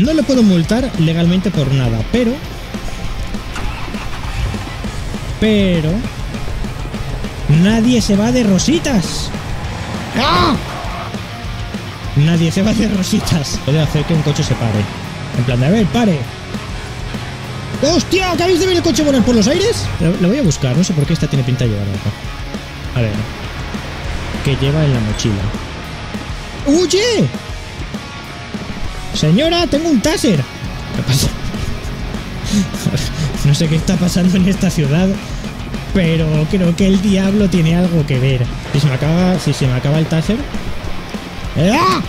No le puedo multar legalmente por nada, pero... Pero... Nadie se va de rositas. ¡Ah! Nadie se va de rositas. Puede hacer que un coche se pare. En plan de, a ver, pare. ¡Hostia! ¿Que habéis de ver el coche volar por los aires? Lo, lo voy a buscar, no sé por qué esta tiene pinta de llevar acá. A ver. ¿Qué lleva en la mochila? ¡Huye! Señora, tengo un taser. ¿Qué pasa? no sé qué está pasando en esta ciudad, pero creo que el diablo tiene algo que ver. Si se me acaba, si se me acaba el taser. ¡Ah!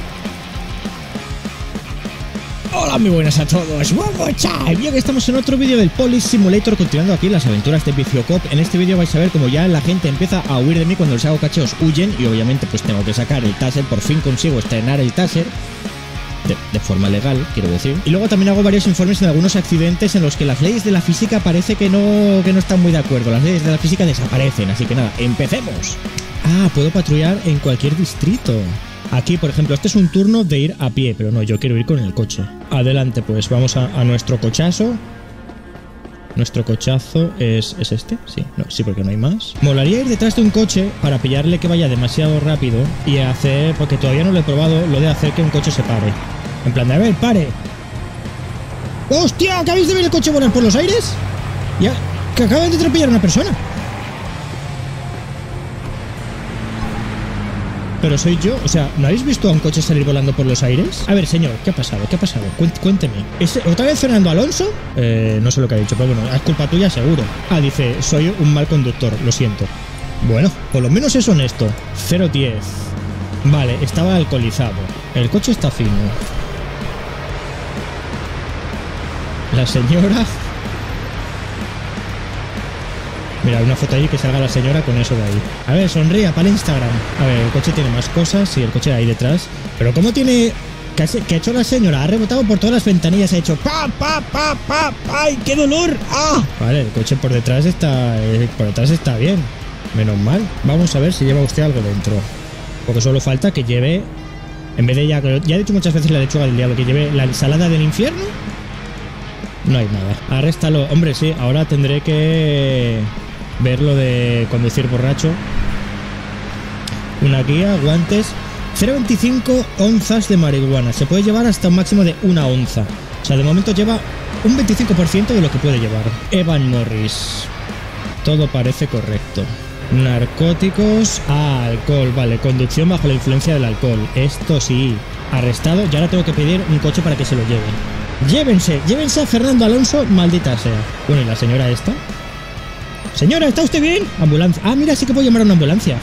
Hola, muy buenas a todos. ¡Vamos, chai! Ya que estamos en otro vídeo del Police Simulator, continuando aquí las aventuras de Viciocop. En este vídeo vais a ver como ya la gente empieza a huir de mí cuando les hago cacheos. Huyen y obviamente pues tengo que sacar el taser. Por fin consigo estrenar el taser. De, forma legal, quiero decir. Y luego también hago varios informes de algunos accidentes en los que las leyes de la física parece que no, que no están muy de acuerdo. Las leyes de la física desaparecen, así que nada, empecemos. Ah, puedo patrullar en cualquier distrito. Aquí, por ejemplo, este es un turno de ir a pie, pero no, yo quiero ir con el coche. Adelante, pues vamos a, a nuestro cochazo. Nuestro cochazo es, es este, sí, no, sí, porque no hay más. Molaría ir detrás de un coche para pillarle que vaya demasiado rápido y hacer, porque todavía no lo he probado, lo de hacer que un coche se pare. En plan de, a ver, pare. ¡Hostia! ¿Acabáis de ver el coche volar por los aires? Ya, que acaban de atropellar a una persona. Pero soy yo, o sea, ¿no habéis visto a un coche salir volando por los aires? A ver, señor, ¿qué ha pasado? ¿Qué ha pasado? Cuénteme. ¿Es ¿Otra vez Fernando Alonso? Eh, no sé lo que ha dicho, pero bueno, es culpa tuya seguro. Ah, dice, soy un mal conductor, lo siento. Bueno, por lo menos es honesto. 010. Vale, estaba alcoholizado. El coche está fino. Señora... Mira, una foto ahí que salga la señora con eso de ahí. A ver, sonría para el Instagram. A ver, el coche tiene más cosas, sí, el coche ahí detrás. Pero ¿cómo tiene...? ¿Qué ha hecho la señora? Ha rebotado por todas las ventanillas, ha hecho pa, pa, pa, pa, ¡ay, qué dolor! ¡Ah! Vale, el coche por detrás está... Eh, por detrás está bien. Menos mal. Vamos a ver si lleva usted algo dentro. Porque solo falta que lleve... En vez de ya... Ya he dicho muchas veces la lechuga del diablo, que lleve la ensalada del infierno. No hay nada. Arréstalo. Hombre, sí, ahora tendré que ver lo de conducir borracho. Una guía, guantes. 0,25 onzas de marihuana. Se puede llevar hasta un máximo de una onza. O sea, de momento lleva un 25% de lo que puede llevar. Evan Morris. Todo parece correcto. Narcóticos. Ah, alcohol. Vale, conducción bajo la influencia del alcohol. Esto sí. Arrestado. Y ahora tengo que pedir un coche para que se lo lleven. Llévense, llévense a Fernando Alonso, maldita sea. Bueno, ¿y la señora esta? Señora, ¿está usted bien? Ambulancia. Ah, mira, sí que puedo llamar a una ambulancia.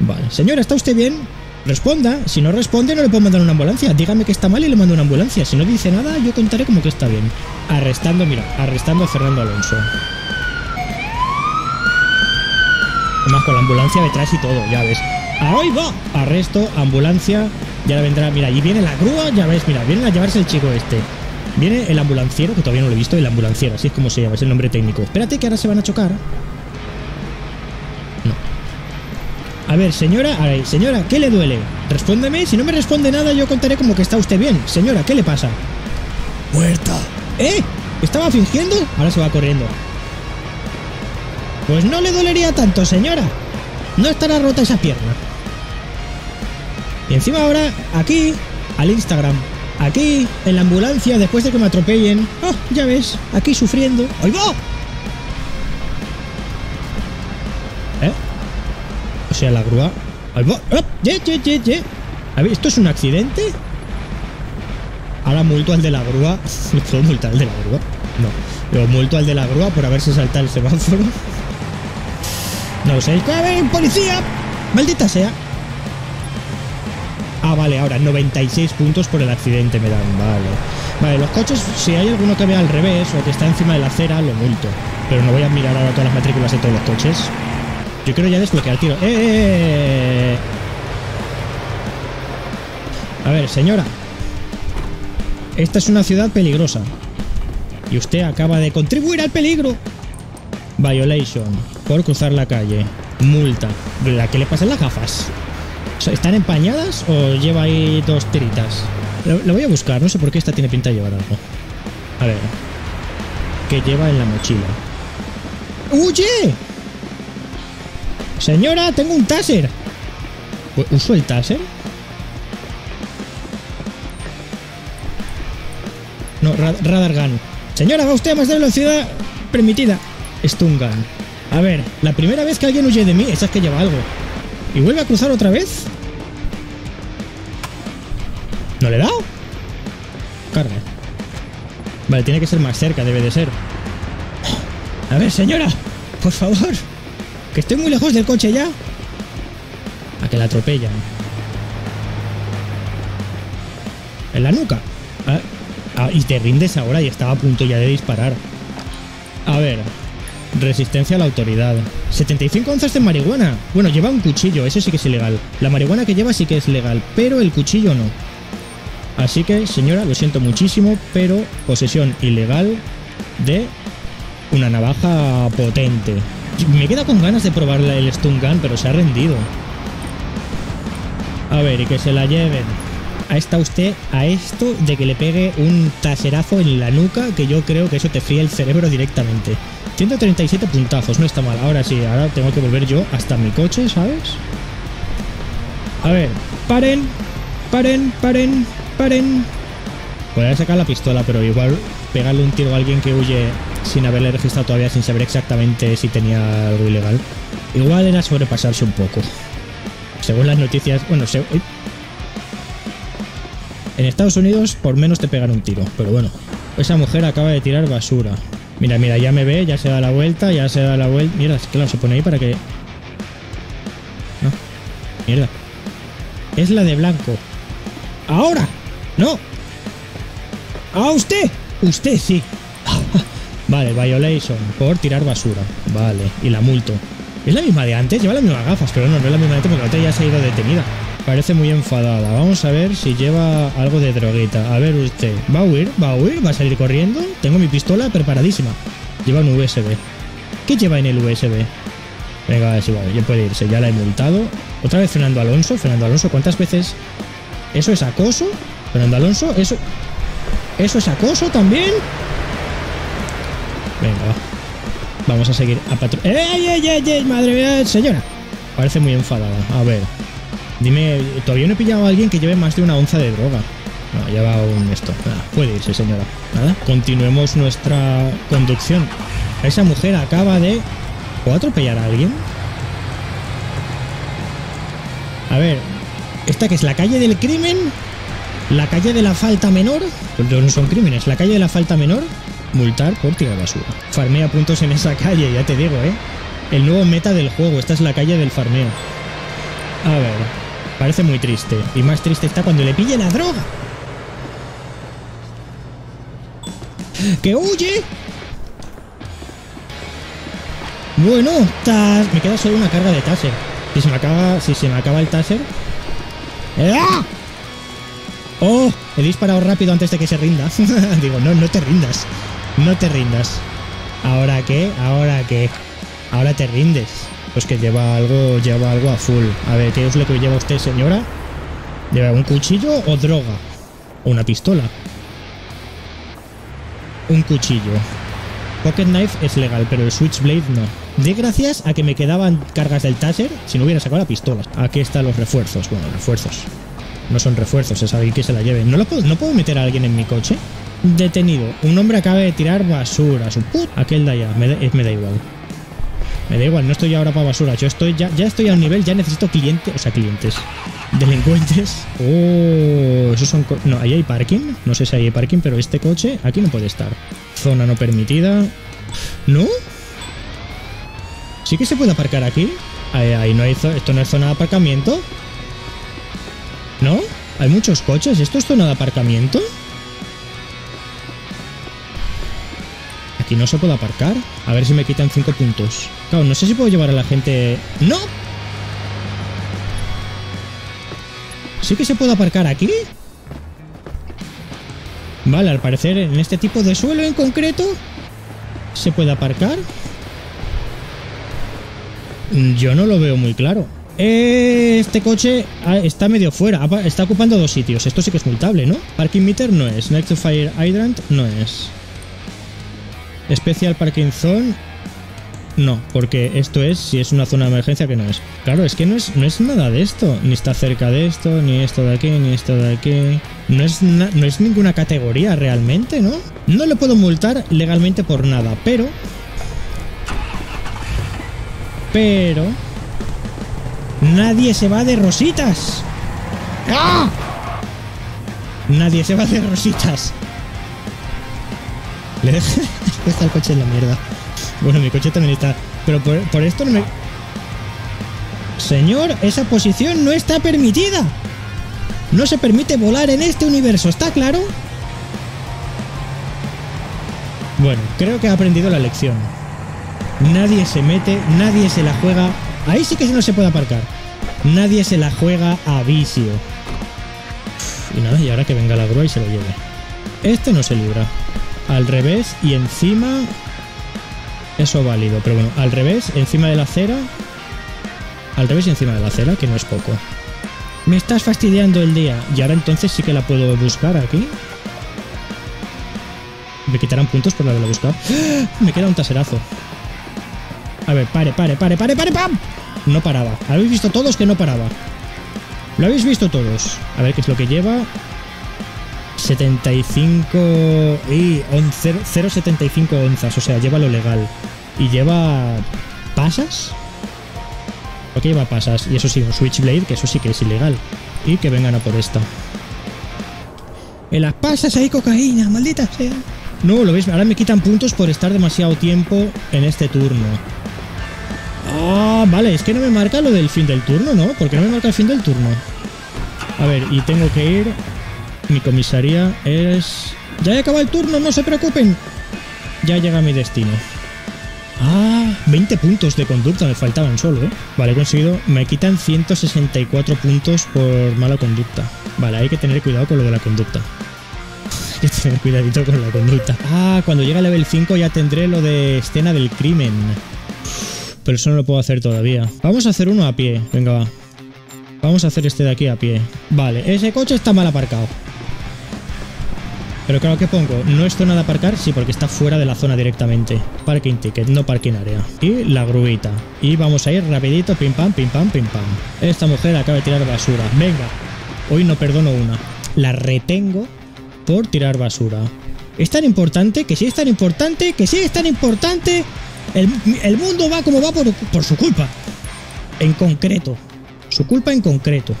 Vale. Señora, ¿está usted bien? Responda. Si no responde, no le puedo mandar una ambulancia. Dígame que está mal y le mando una ambulancia. Si no dice nada, yo contaré como que está bien. Arrestando, mira, arrestando a Fernando Alonso. Además, con la ambulancia detrás y todo, ya ves. ¡Ahí va! Arresto, ambulancia. Ya vendrá, mira, allí viene la grúa, ya ves, mira, vienen a llevarse el chico este. Viene el ambulanciero, que todavía no lo he visto, el ambulanciero, así es como se llama, es el nombre técnico. Espérate que ahora se van a chocar. No. A ver, señora, a ver, señora, ¿qué le duele? Respóndeme, si no me responde nada yo contaré como que está usted bien. Señora, ¿qué le pasa? Muerta. ¿Eh? ¿Estaba fingiendo? Ahora se va corriendo. Pues no le dolería tanto, señora. No estará rota esa pierna. Y encima ahora, aquí, al Instagram. Aquí, en la ambulancia, después de que me atropellen. Ah, ya ves, aquí sufriendo. ¡Ahí va! ¿Eh? O sea, la grúa. ¡Ahí va! ¡Ah! ¡Ye, ye, ye, ye! A ¿esto es un accidente? Ahora multo al de la grúa. ¿Le puedo multar al de la grúa? No. Pero multo al de la grúa por haberse saltado el semáforo. No sé. ¡A ver, policía! ¡Maldita sea! Ah, vale, ahora 96 puntos por el accidente me dan, vale. Vale, los coches, si hay alguno que vea al revés o que está encima de la acera, lo multo. Pero no voy a mirar ahora todas las matrículas de todos los coches. Yo quiero ya desbloquear tiro. ¡Eh, eh, eh! A ver, señora. Esta es una ciudad peligrosa. Y usted acaba de contribuir al peligro. Violation. Por cruzar la calle. Multa. ¿La que le pasan las gafas? ¿Están empañadas o lleva ahí dos tiritas? Lo, voy a buscar, no sé por qué esta tiene pinta de llevar algo. A ver. ¿Qué lleva en la mochila? ¡Huye! Señora, tengo un taser. Pues, ¿Uso el taser? No, ra- radar gun. Señora, va usted a más de velocidad permitida. Stun gun. A ver, la primera vez que alguien huye de mí, esa es que lleva algo. ¿Y vuelve a cruzar otra vez? ¿No le he dado? Carga. Vale, tiene que ser más cerca, debe de ser. A ver, señora, por favor. Que estoy muy lejos del coche ya. A que la atropellan. En la nuca. Ah, ah, y te rindes ahora y estaba a punto ya de disparar. A ver. Resistencia a la autoridad. 75 onzas de marihuana. Bueno, lleva un cuchillo, eso sí que es ilegal. La marihuana que lleva sí que es legal, pero el cuchillo no. Así que, señora, lo siento muchísimo, pero posesión ilegal de una navaja potente. Me queda con ganas de probar el stun gun, pero se ha rendido. A ver, y que se la lleven. Ahí está usted a esto de que le pegue un taserazo en la nuca, que yo creo que eso te fría el cerebro directamente. 137 puntazos, no está mal. Ahora sí, ahora tengo que volver yo hasta mi coche, ¿sabes? A ver, paren, paren, paren, paren. Podría sacar la pistola, pero igual pegarle un tiro a alguien que huye sin haberle registrado todavía, sin saber exactamente si tenía algo ilegal. Igual era sobrepasarse un poco. Según las noticias, bueno, uy. en Estados Unidos por menos te pegan un tiro, pero bueno. Esa mujer acaba de tirar basura. Mira, mira, ya me ve, ya se da la vuelta, ya se da la vuelta. Mierda, claro, se pone ahí para que... No. Mierda. Es la de blanco. ¡Ahora! ¡No! ¡A usted! Usted sí. vale, violation por tirar basura. Vale, y la multo. Es la misma de antes, lleva las mismas gafas, pero no, no es la misma de antes porque la otra ya se ha ido detenida. Parece muy enfadada. Vamos a ver si lleva algo de droguita. A ver usted. ¿Va a huir? ¿Va a huir? ¿Va a salir corriendo? Tengo mi pistola preparadísima. Lleva un USB. ¿Qué lleva en el USB? Venga, es igual, ya puede irse, ya la he multado. Otra vez Fernando Alonso. Fernando Alonso, ¿cuántas veces? ¿Eso es acoso? Fernando Alonso, ¿eso, ¿eso es acoso también? Venga, va. Vamos a seguir a patru... ¡Ey, ey, ey, ey! ¡Madre mía, señora! Parece muy enfadada. A ver. Dime, todavía no he pillado a alguien que lleve más de una onza de droga. No, lleva un esto. Nada, puede irse, señora. Nada. Continuemos nuestra conducción. Esa mujer acaba de... ¿Puedo atropellar a alguien? A ver, ¿esta que es la calle del crimen? ¿La calle de la falta menor? Pues no son crímenes. ¿La calle de la falta menor? Multar por tirar basura. Farmea puntos en esa calle, ya te digo, ¿eh? El nuevo meta del juego. Esta es la calle del farmeo. A ver, parece muy triste. Y más triste está cuando le pille la droga. ¡Que huye! Bueno, tas- me queda solo una carga de taser. Si se me acaba, si se me acaba el taser. ¡Ah! ¡Oh! He disparado rápido antes de que se rinda. Digo, no, no te rindas. No te rindas. ¿Ahora qué? ¿Ahora qué? Ahora te rindes. Pues que lleva algo, lleva algo a full. A ver, ¿qué es lo que lleva usted, señora? ¿Lleva un cuchillo o droga? ¿O una pistola? Un cuchillo. Pocket Knife es legal, pero el Switchblade no. De gracias a que me quedaban cargas del taser si no hubiera sacado la pistola. Aquí están los refuerzos. Bueno, refuerzos. No son refuerzos, es alguien que se la lleve. ¿No, lo puedo, ¿No puedo meter a alguien en mi coche? Detenido. Un hombre acaba de tirar basura. Su put. Aquel de allá. Me da, me da igual. Me da igual, no estoy ahora para basura. Yo estoy ya, ya estoy a un nivel, ya necesito clientes. O sea, clientes. Delincuentes. Oh, esos son. No, ahí hay parking. No sé si hay parking, pero este coche aquí no puede estar. Zona no permitida. ¿No? ¿Sí que se puede aparcar aquí? Ahí, ahí no hay esto no es zona de aparcamiento. ¿No? Hay muchos coches. ¿Esto es zona de aparcamiento? Aquí no se puede aparcar. A ver si me quitan 5 puntos. Claro, no sé si puedo llevar a la gente... ¡No! ¿Sí que se puede aparcar aquí? Vale, al parecer en este tipo de suelo en concreto se puede aparcar. Yo no lo veo muy claro. Este coche ah, está medio fuera, está ocupando dos sitios. Esto sí que es multable, ¿no? Parking meter no es. Next to fire hydrant no es. Special parking zone no, porque esto es, si es una zona de emergencia, que no es. Claro, es que no es, no es nada de esto. Ni está cerca de esto, ni esto de aquí, ni esto de aquí. No es, na- no es ninguna categoría realmente, ¿no? No le puedo multar legalmente por nada, pero... Pero... Nadie se va de rositas. ¡Ah! Nadie se va de rositas. Le deja, deja el coche en la mierda. Bueno, mi coche también está. Pero por, por esto no me. Señor, esa posición no está permitida. No se permite volar en este universo, ¿está claro? Bueno, creo que ha aprendido la lección. Nadie se mete, nadie se la juega. Ahí sí que no se puede aparcar. Nadie se la juega a vicio. Y nada, y ahora que venga la grúa y se lo lleve. Este no se libra. Al revés y encima eso válido, pero bueno, al revés, encima de la acera. Al revés y encima de la acera, que no es poco. Me estás fastidiando el día. Y ahora entonces sí que la puedo buscar aquí. Me quitarán puntos por la de la buscar. ¡Ah! Me queda un taserazo. A ver, pare, pare, pare, pare, pare, pam. No paraba. Habéis visto todos que no paraba. Lo habéis visto todos. A ver qué es lo que lleva. 75 y on- cero- 0,75 onzas, o sea, lleva lo legal. Y lleva pasas. ¿Por qué lleva pasas? Y eso sí, un Switchblade, que eso sí que es ilegal. Y que vengan a por esta. En las pasas hay cocaína, maldita sea. No, lo veis, ahora me quitan puntos por estar demasiado tiempo en este turno. Ah, vale, es que no me marca lo del fin del turno, ¿no? Porque no me marca el fin del turno. A ver, y tengo que ir mi comisaría es... Ya he acabado el turno, no se preocupen. Ya llega mi destino. Ah, 20 puntos de conducta me faltaban solo, ¿eh? Vale, he conseguido... Me quitan 164 puntos por mala conducta. Vale, hay que tener cuidado con lo de la conducta. Hay que tener cuidadito con la conducta. Ah, cuando llegue a level 5 ya tendré lo de escena del crimen. Pero eso no lo puedo hacer todavía. Vamos a hacer uno a pie. Venga, va. Vamos a hacer este de aquí a pie. Vale, ese coche está mal aparcado. Pero claro, ¿qué pongo? ¿No es zona de aparcar? Sí, porque está fuera de la zona directamente. Parking ticket, no parking area. Y la gruita. Y vamos a ir rapidito, pim pam, pim pam, pim pam. Esta mujer acaba de tirar basura. Venga. Hoy no perdono una. La retengo por tirar basura. Es tan importante, que sí es tan importante, que sí es tan importante. El, el mundo va como va por, por su culpa. En concreto. Su culpa en concreto.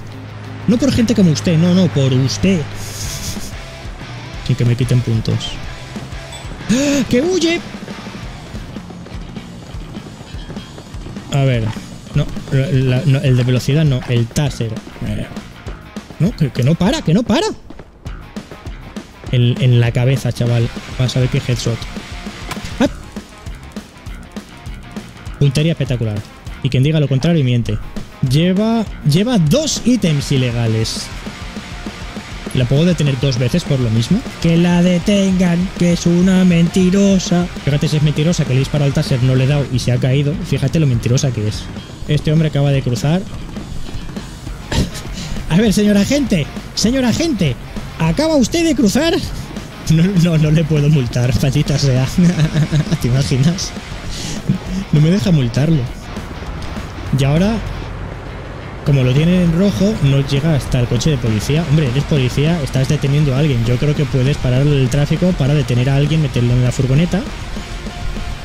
No por gente como usted, no, no, por usted. Sin que me quiten puntos. ¡Ah! ¡Que huye! A ver. No, la- no, el de velocidad no, el taser. No, que, que no para, que no para. En, en la cabeza, chaval. Vas a ver qué headshot. ¡Ah! Puntería espectacular. Y quien diga lo contrario miente. Lleva. Lleva dos ítems ilegales. ¿La puedo detener dos veces por lo mismo? Que la detengan, que es una mentirosa. Fíjate si es mentirosa, que le disparo al taser, no le he dado y se ha caído. Fíjate lo mentirosa que es. Este hombre acaba de cruzar. A ver, señor agente, señor agente, ¿acaba usted de cruzar? No, no, no le puedo multar, maldita sea. ¿Te imaginas? No me deja multarlo. Y ahora como lo tienen en rojo, no llega hasta el coche de policía. Hombre, eres policía, estás deteniendo a alguien. Yo creo que puedes parar el tráfico para detener a alguien, meterlo en la furgoneta.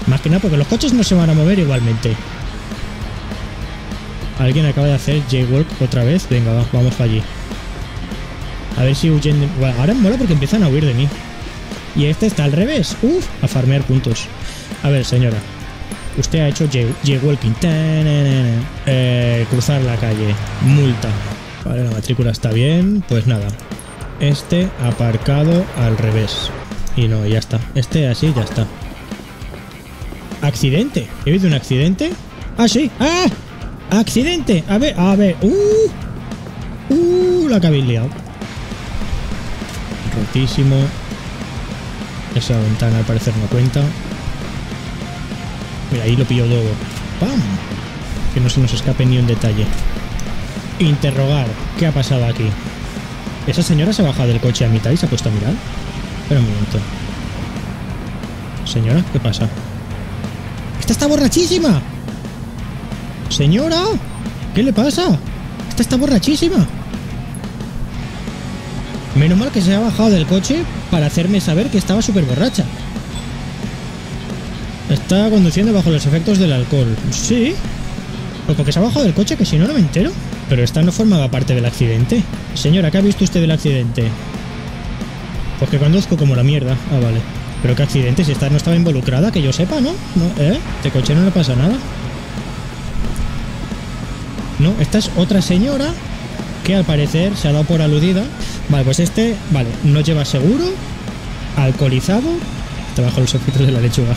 Más que nada porque los coches no se van a mover igualmente. Alguien acaba de hacer jaywalk otra vez. Venga, va, vamos para allí. A ver si huyen de... Bueno, ahora mola porque empiezan a huir de mí. Y este está al revés. Uf, a farmear puntos. A ver, señora. Usted ha hecho jay- jaywalking. Eh, cruzar la calle. Multa. Vale, la matrícula está bien. Pues nada. Este aparcado al revés. Y no, ya está. Este así, ya está. Accidente. ¿He habido un accidente? Ah, sí. ¡Ah! Accidente. A ver, a ver. ¡Uh! ¡Uh! La que liado. Rotísimo. Esa ventana al parecer no cuenta. Mira, ahí lo pillo todo. ¡Pam! Que no se nos escape ni un detalle. Interrogar. ¿Qué ha pasado aquí? Esa señora se ha bajado del coche a mitad y se ha puesto a mirar. Espera un momento. Señora, ¿qué pasa? ¡Esta está borrachísima! Señora, ¿qué le pasa? Esta está borrachísima. Menos mal que se ha bajado del coche para hacerme saber que estaba súper borracha. Está conduciendo bajo los efectos del alcohol. Sí. Porque se ha bajado del coche, que si no, no me entero. Pero esta no formaba parte del accidente. Señora, ¿qué ha visto usted del accidente? Pues que conduzco como la mierda. Ah, vale. Pero qué accidente, si esta no estaba involucrada, que yo sepa, ¿no? ¿No? ¿Eh? Este coche no le pasa nada. No, esta es otra señora que al parecer se ha dado por aludida. Vale, pues este, vale, no lleva seguro, alcoholizado, está bajo los efectos de la lechuga.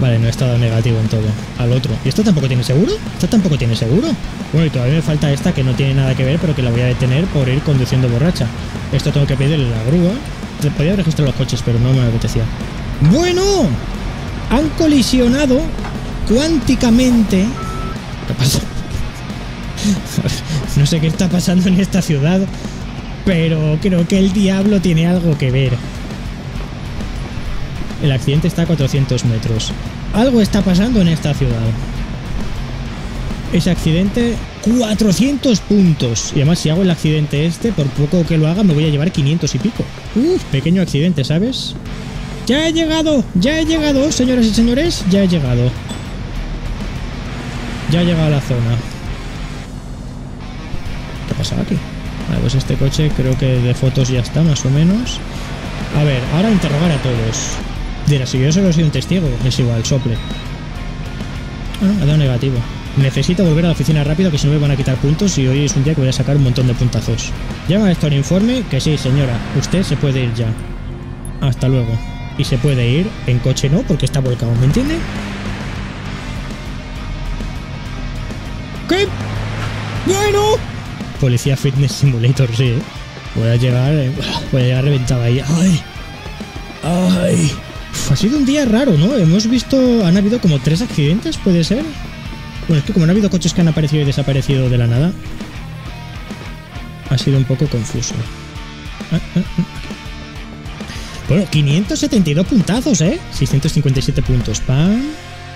Vale, no he estado negativo en todo. Al otro. ¿Y esto tampoco tiene seguro? ¿Esto tampoco tiene seguro? Bueno, y todavía me falta esta que no tiene nada que ver, pero que la voy a detener por ir conduciendo borracha. Esto tengo que pedirle la grúa. Podría registrar los coches, pero no me apetecía. Bueno, han colisionado cuánticamente. ¿Qué pasa? no sé qué está pasando en esta ciudad, pero creo que el diablo tiene algo que ver. El accidente está a 400 metros. Algo está pasando en esta ciudad. Ese accidente, 400 puntos. Y además, si hago el accidente este, por poco que lo haga, me voy a llevar 500 y pico. Uf, pequeño accidente, ¿sabes? Ya he llegado, ya he llegado, señoras y señores, ya he llegado. Ya he llegado a la zona. ¿Qué pasa aquí? Vale, pues este coche creo que de fotos ya está, más o menos. A ver, ahora interrogar a todos. Dirá, si yo solo he sido un testigo, es igual, sople. Ah, ha dado negativo. Necesito volver a la oficina rápido que si no me van a quitar puntos y hoy es un día que voy a sacar un montón de puntazos. Llama esto al informe que sí, señora, usted se puede ir ya. Hasta luego. Y se puede ir, en coche no, porque está volcado, ¿me entiende? ¿Qué? Bueno. Policía Fitness Simulator, sí. ¿eh? Voy a llegar, eh, voy a llegar reventado ahí. ¡Ay! ¡Ay! Ha sido un día raro, ¿no? Hemos visto, han habido como tres accidentes, ¿puede ser? Bueno, es que como no ha habido coches que han aparecido y desaparecido de la nada, ha sido un poco confuso. Ah, ah, ah. Bueno, 572 puntazos, ¿eh? 657 puntos. Pam.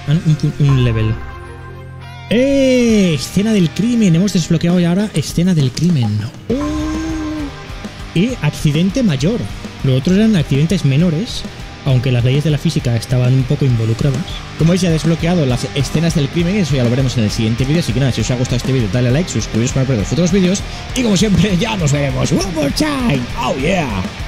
Un, un level. ¡Eh! Escena del crimen. Hemos desbloqueado ya ahora escena del crimen. ¡Oh! Y accidente mayor. Los otros eran accidentes menores, aunque las leyes de la física estaban un poco involucradas. Como veis, ya he desbloqueado las escenas del crimen, eso ya lo veremos en el siguiente vídeo. Así que nada, si os ha gustado este vídeo, dale a like, suscribiros para no perder futuros vídeos. Y como siempre, ya nos veremos. One more time. Oh yeah.